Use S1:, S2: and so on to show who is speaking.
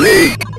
S1: me!